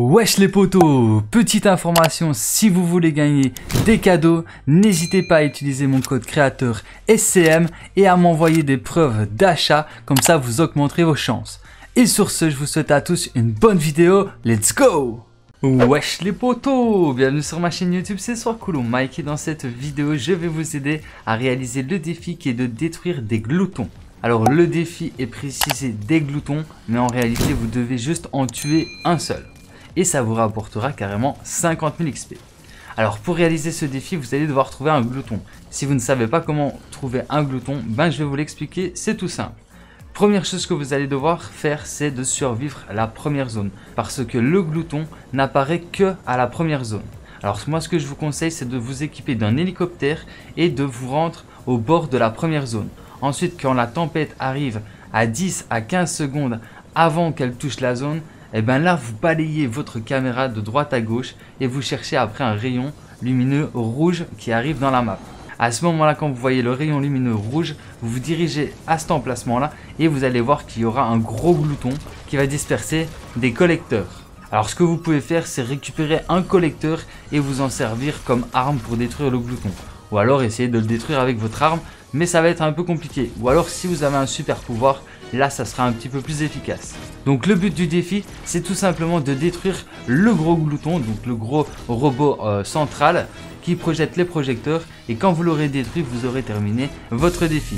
Wesh les potos Petite information, si vous voulez gagner des cadeaux, n'hésitez pas à utiliser mon code créateur SCM et à m'envoyer des preuves d'achat, comme ça vous augmenterez vos chances. Et sur ce, je vous souhaite à tous une bonne vidéo, let's go Wesh les potos Bienvenue sur ma chaîne YouTube, c'est Cool Mike et dans cette vidéo, je vais vous aider à réaliser le défi qui est de détruire des gloutons. Alors le défi est précisé des gloutons, mais en réalité vous devez juste en tuer un seul et ça vous rapportera carrément 50 000 XP. Alors pour réaliser ce défi, vous allez devoir trouver un glouton. Si vous ne savez pas comment trouver un glouton, ben je vais vous l'expliquer, c'est tout simple. Première chose que vous allez devoir faire, c'est de survivre la première zone. Parce que le glouton n'apparaît que à la première zone. Alors moi ce que je vous conseille, c'est de vous équiper d'un hélicoptère et de vous rendre au bord de la première zone. Ensuite, quand la tempête arrive à 10 à 15 secondes avant qu'elle touche la zone, et eh bien là vous balayez votre caméra de droite à gauche et vous cherchez après un rayon lumineux rouge qui arrive dans la map. À ce moment-là, quand vous voyez le rayon lumineux rouge, vous vous dirigez à cet emplacement-là et vous allez voir qu'il y aura un gros glouton qui va disperser des collecteurs. Alors ce que vous pouvez faire, c'est récupérer un collecteur et vous en servir comme arme pour détruire le glouton. Ou alors essayer de le détruire avec votre arme, mais ça va être un peu compliqué. Ou alors si vous avez un super pouvoir, là ça sera un petit peu plus efficace. Donc le but du défi, c'est tout simplement de détruire le gros glouton, donc le gros robot euh, central qui projette les projecteurs. Et quand vous l'aurez détruit, vous aurez terminé votre défi.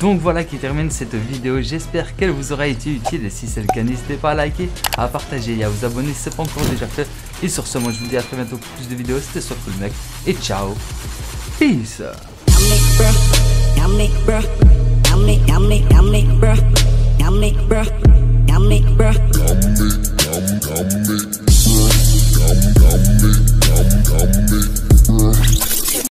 Donc voilà qui termine cette vidéo, j'espère qu'elle vous aura été utile. Et si c'est le cas, n'hésitez pas à liker, à partager et à vous abonner. Si ce n'est pas encore déjà fait. Et sur ce, moi je vous dis à très bientôt pour plus de vidéos, c'était sur le mec. Et ciao, peace yummy, yummy, yummy, bruh, yummy, bruh, yummy, bruh, yummy, yummy, yummy.